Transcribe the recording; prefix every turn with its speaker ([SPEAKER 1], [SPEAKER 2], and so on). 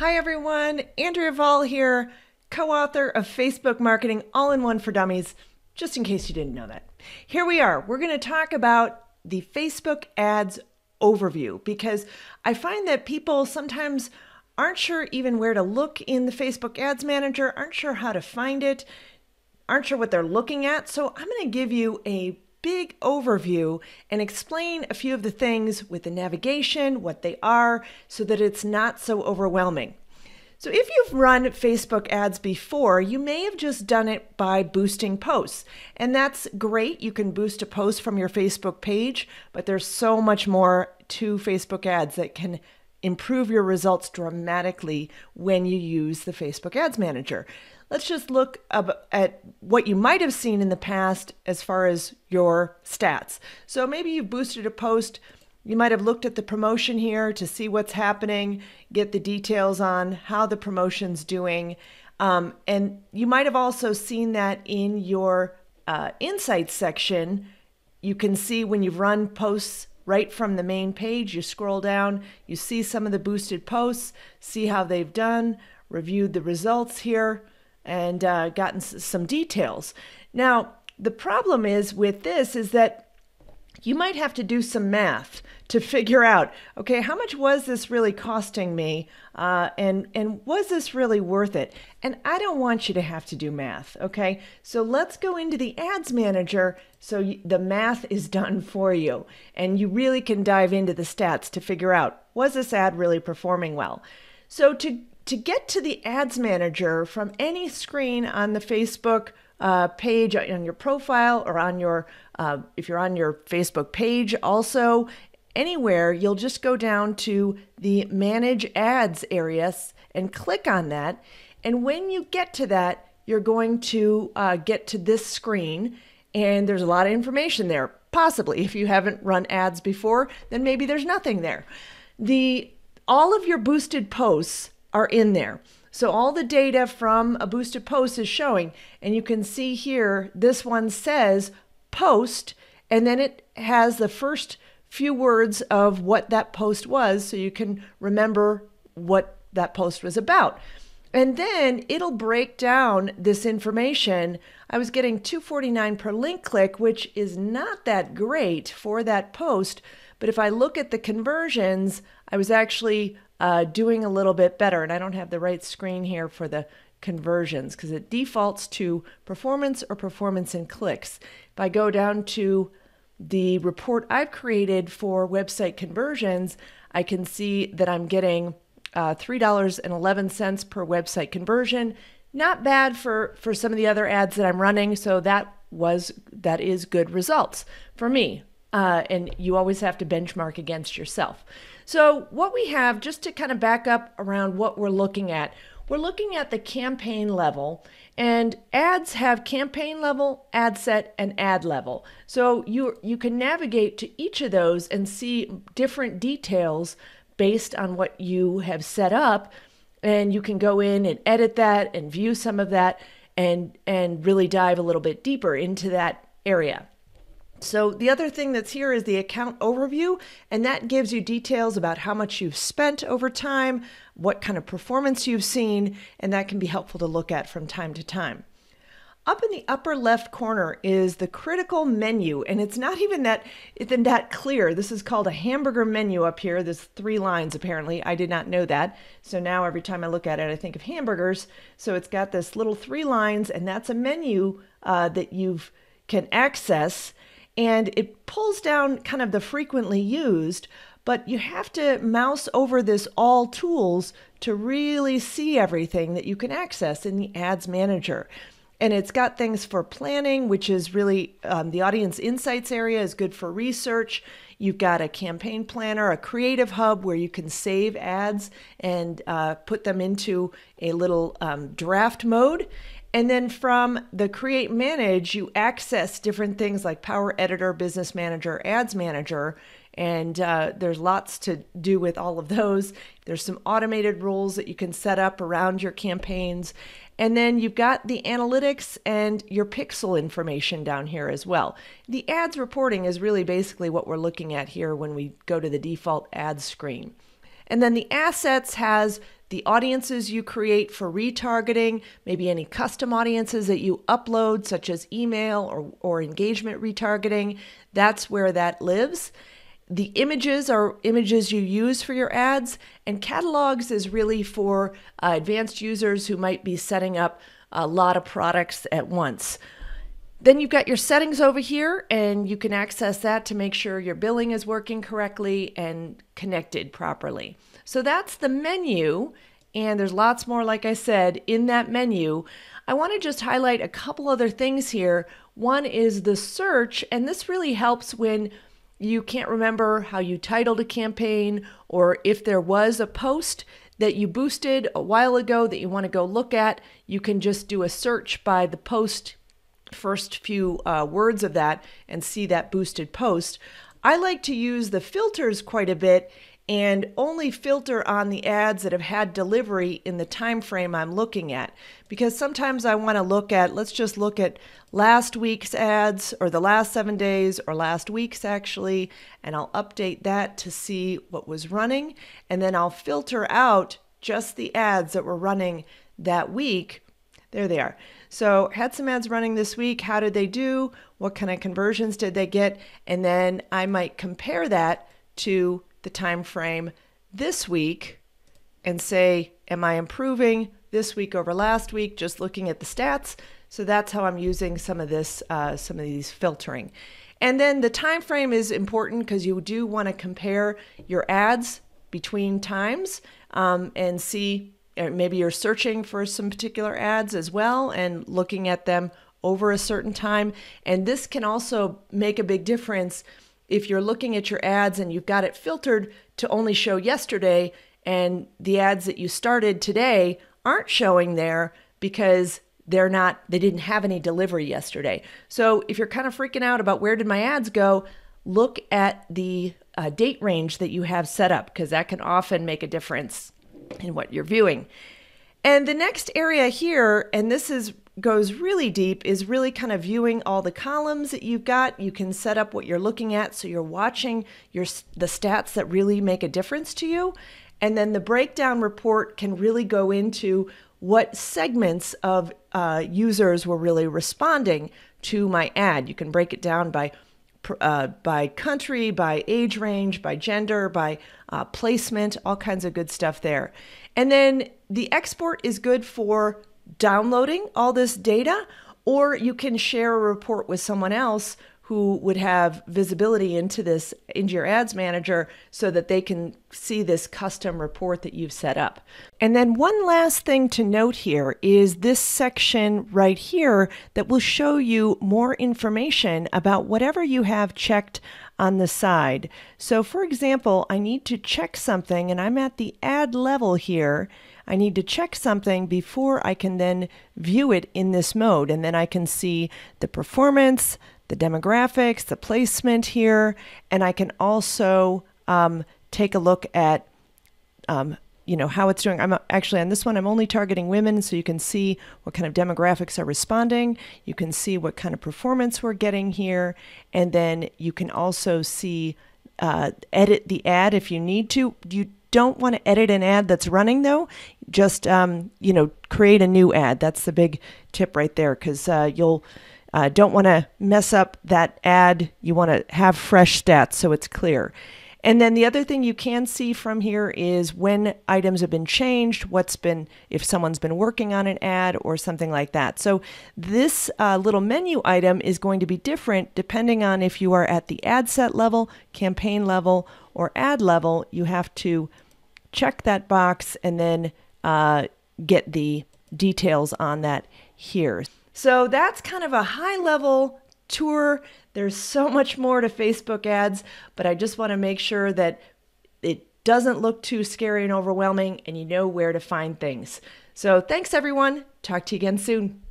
[SPEAKER 1] Hi, everyone. Andrea Vahl here, co author of Facebook Marketing All in One for Dummies, just in case you didn't know that. Here we are. We're going to talk about the Facebook ads overview because I find that people sometimes aren't sure even where to look in the Facebook Ads Manager, aren't sure how to find it, aren't sure what they're looking at. So I'm going to give you a big overview and explain a few of the things with the navigation, what they are, so that it's not so overwhelming. So, if you've run Facebook ads before, you may have just done it by boosting posts. And that's great. You can boost a post from your Facebook page, but there's so much more to Facebook ads that can improve your results dramatically when you use the Facebook Ads Manager let's just look at what you might have seen in the past as far as your stats. So maybe you've boosted a post. You might have looked at the promotion here to see what's happening, get the details on how the promotion's doing. Um, and you might have also seen that in your uh, insights section. You can see when you've run posts right from the main page, you scroll down, you see some of the boosted posts, see how they've done, reviewed the results here and uh, gotten some details. Now, the problem is with this is that you might have to do some math to figure out okay how much was this really costing me uh, and and was this really worth it? And i don't want you to have to do math okay? So let's go into the ads manager so the math is done for you and you really can dive into the stats to figure out was this ad really performing well? So to to get to the ads manager from any screen on the Facebook uh, page on your profile or on your, uh, if you're on your Facebook page also, anywhere, you'll just go down to the manage ads areas and click on that. And when you get to that, you're going to uh, get to this screen and there's a lot of information there. Possibly, if you haven't run ads before, then maybe there's nothing there. The all of your boosted posts are in there. So all the data from a boosted post is showing, and you can see here, this one says post, and then it has the first few words of what that post was, so you can remember what that post was about. And then it'll break down this information. I was getting 249 per link click, which is not that great for that post. But if I look at the conversions, I was actually uh, doing a little bit better. And I don't have the right screen here for the conversions because it defaults to performance or performance in clicks. If I go down to the report I've created for website conversions, I can see that I'm getting uh, $3.11 per website conversion. Not bad for, for some of the other ads that I'm running. So that was that is good results for me. Uh, and you always have to benchmark against yourself. So, what we have, just to kind of back up around what we're looking at, we're looking at the campaign level, and ads have campaign level, ad set, and ad level. So you you can navigate to each of those and see different details based on what you have set up, and you can go in and edit that and view some of that and and really dive a little bit deeper into that area. So the other thing that's here is the account overview, and that gives you details about how much you've spent over time, what kind of performance you've seen, and that can be helpful to look at from time to time. Up in the upper left corner is the critical menu, and it's not even that it's that clear. This is called a hamburger menu up here. There's three lines apparently. I did not know that. So now every time I look at it, I think of hamburgers. So it's got this little three lines, and that's a menu uh, that you can access and it pulls down kind of the frequently used, but you have to mouse over this all tools to really see everything that you can access in the ads manager. And it's got things for planning, which is really um, the audience insights area is good for research. You've got a campaign planner, a creative hub where you can save ads and uh, put them into a little um, draft mode. And then from the Create Manage, you access different things like Power Editor, Business Manager, Ads Manager. And uh, there's lots to do with all of those. There's some automated rules that you can set up around your campaigns. And then you've got the analytics and your pixel information down here as well. The ads reporting is really basically what we're looking at here when we go to the default ads screen. And then the assets has the audiences you create for retargeting, maybe any custom audiences that you upload, such as email or, or engagement retargeting. That's where that lives. The images are images you use for your ads, and catalogs is really for uh, advanced users who might be setting up a lot of products at once. Then you've got your settings over here, and you can access that to make sure your billing is working correctly and connected properly. So that's the menu, and there's lots more, like I said, in that menu. I want to just highlight a couple other things here. One is the search, and this really helps when you can't remember how you titled a campaign or if there was a post that you boosted a while ago that you want to go look at, you can just do a search by the post first few uh, words of that and see that boosted post. I like to use the filters quite a bit and only filter on the ads that have had delivery in the time frame I'm looking at because sometimes I want to look at let's just look at last week's ads or the last 7 days or last week's actually and I'll update that to see what was running and then I'll filter out just the ads that were running that week there they are. So, had some ads running this week. How did they do? What kind of conversions did they get? And then I might compare that to the time frame this week and say, am I improving this week over last week? Just looking at the stats. So that's how I'm using some of this, uh, some of these filtering. And then the time frame is important because you do want to compare your ads between times um, and see maybe you're searching for some particular ads as well and looking at them over a certain time. And this can also make a big difference if you're looking at your ads and you've got it filtered to only show yesterday and the ads that you started today aren't showing there because they're not they didn't have any delivery yesterday. So if you're kind of freaking out about where did my ads go, look at the uh, date range that you have set up because that can often make a difference in what you're viewing. And the next area here, and this is goes really deep, is really kind of viewing all the columns that you've got. You can set up what you're looking at so you're watching your the stats that really make a difference to you. And then the breakdown report can really go into what segments of uh, users were really responding to my ad. You can break it down by uh, by country, by age range, by gender, by uh, placement, all kinds of good stuff there. And then the export is good for downloading all this data, or you can share a report with someone else who would have visibility into this into your ads manager so that they can see this custom report that you've set up. And then one last thing to note here is this section right here that will show you more information about whatever you have checked on the side. So for example, I need to check something and I'm at the ad level here. I need to check something before I can then view it in this mode and then I can see the performance, the demographics, the placement here, and I can also um, take a look at um, you know how it's doing. I'm actually on this one. I'm only targeting women, so you can see what kind of demographics are responding. You can see what kind of performance we're getting here, and then you can also see uh, edit the ad if you need to. You don't want to edit an ad that's running though. Just um, you know create a new ad. That's the big tip right there because uh, you'll uh, don't want to mess up that ad. You want to have fresh stats so it's clear. And then the other thing you can see from here is when items have been changed, what's been, if someone's been working on an ad or something like that. So this uh, little menu item is going to be different depending on if you are at the ad set level, campaign level, or ad level. You have to check that box and then uh, get the details on that here. So that's kind of a high level tour. There's so much more to Facebook ads, but I just want to make sure that it doesn't look too scary and overwhelming and you know where to find things. So thanks everyone. Talk to you again soon.